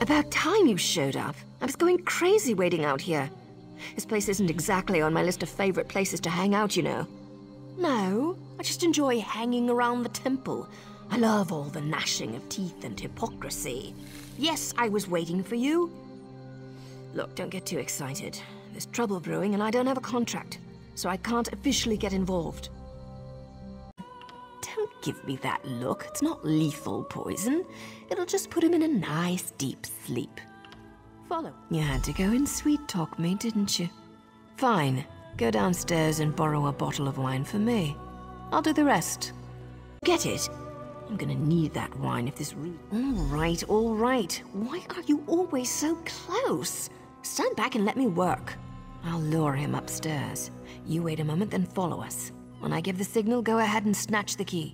About time you showed up. I was going crazy waiting out here. This place isn't exactly on my list of favorite places to hang out, you know. No, I just enjoy hanging around the temple. I love all the gnashing of teeth and hypocrisy. Yes, I was waiting for you. Look, don't get too excited. There's trouble brewing and I don't have a contract, so I can't officially get involved. Give me that look. It's not lethal poison. It'll just put him in a nice deep sleep. Follow. You had to go and sweet talk me, didn't you? Fine. Go downstairs and borrow a bottle of wine for me. I'll do the rest. Get it? I'm gonna need that wine if this re- All right, all right. Why are you always so close? Stand back and let me work. I'll lure him upstairs. You wait a moment, then follow us. When I give the signal, go ahead and snatch the key.